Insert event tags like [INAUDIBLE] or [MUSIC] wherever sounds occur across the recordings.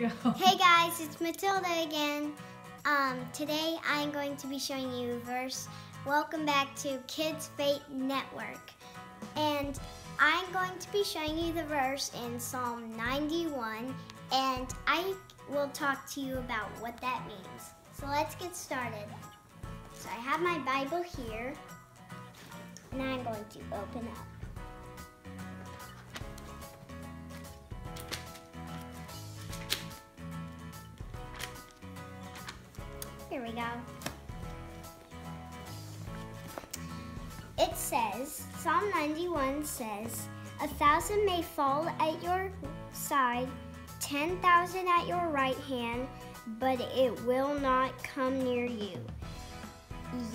[LAUGHS] Hey guys, it's Matilda again. Um, today I'm going to be showing you verse. Welcome back to Kids Faith Network. And I'm going to be showing you the verse in Psalm 91 and I will talk to you about what that means. So let's get started. So I have my Bible here and I'm going to open up. Here we go. It says, Psalm 91 says, A thousand may fall at your side, ten thousand at your right hand, but it will not come near you.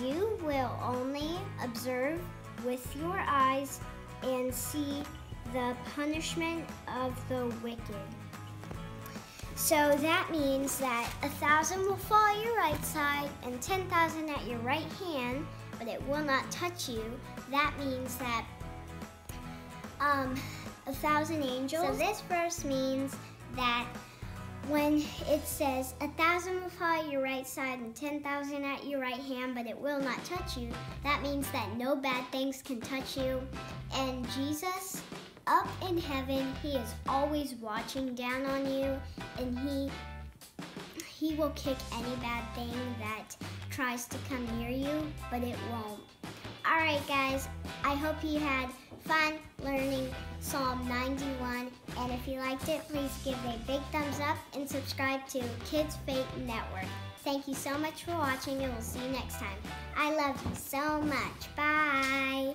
You will only observe with your eyes and see the punishment of the wicked. So that means that a thousand will fall at your right side and 10,000 at your right hand, but it will not touch you. That means that um, a thousand angels. So this verse means that when it says a thousand will fall at your right side and 10,000 at your right hand, but it will not touch you, that means that no bad things can touch you. And Jesus up in heaven, he is always watching down on you and he he will kick any bad thing that tries to come near you, but it won't. All right, guys, I hope you had fun learning Psalm 91. And if you liked it, please give it a big thumbs up and subscribe to Kids Faith Network. Thank you so much for watching, and we'll see you next time. I love you so much. Bye.